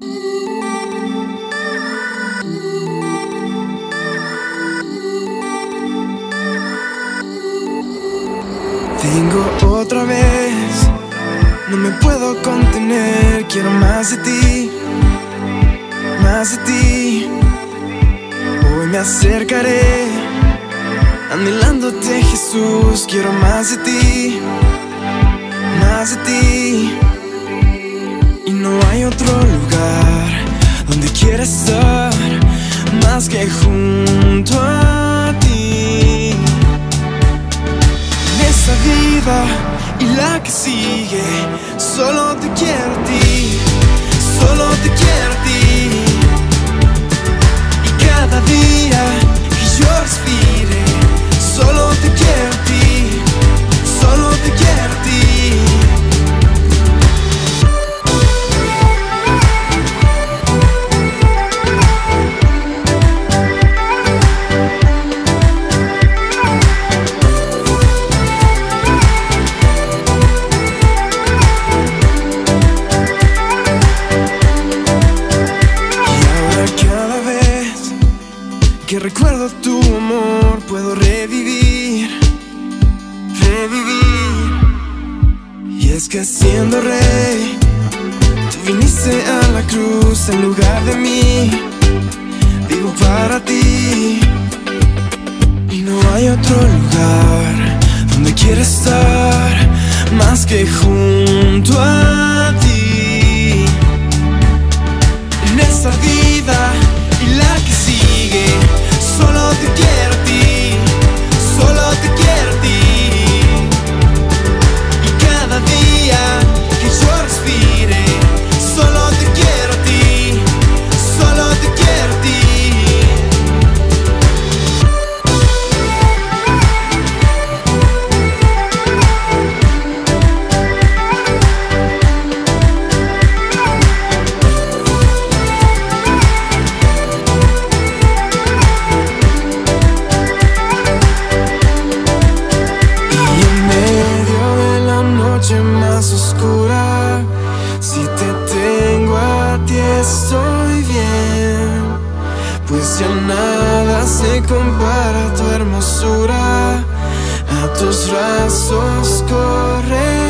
Tengo otra vez, no me puedo contener, quiero más de ti, más de ti. Hoy me acercaré, anhelándote Jesús, quiero más de ti, más de ti. Y no hay otro quiera estar más que junto a ti. En esta vida y la que sigue, solo te quiero a ti, solo te quiero a ti. Y cada día que recuerdo tu amor puedo revivir, revivir. Y es que siendo rey, tú viniste a la cruz en lugar de mí. Vivo para ti. Y no hay otro lugar donde quiera estar más que junto a ti. En esta vida solo te tengo a ti estoy bien, pues ya nada se compara tu hermosura, a tus brazos correré.